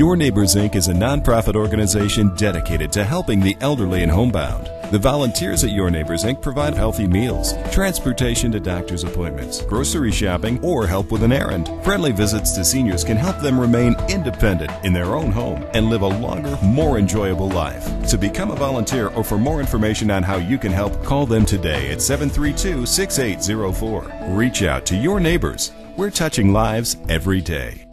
Your Neighbors Inc. is a nonprofit organization dedicated to helping the elderly and homebound. The volunteers at Your Neighbors Inc. provide healthy meals, transportation to doctor's appointments, grocery shopping, or help with an errand. Friendly visits to seniors can help them remain independent in their own home and live a longer, more enjoyable life. To become a volunteer or for more information on how you can help, call them today at 732 6804. Reach out to your neighbors. We're touching lives every day.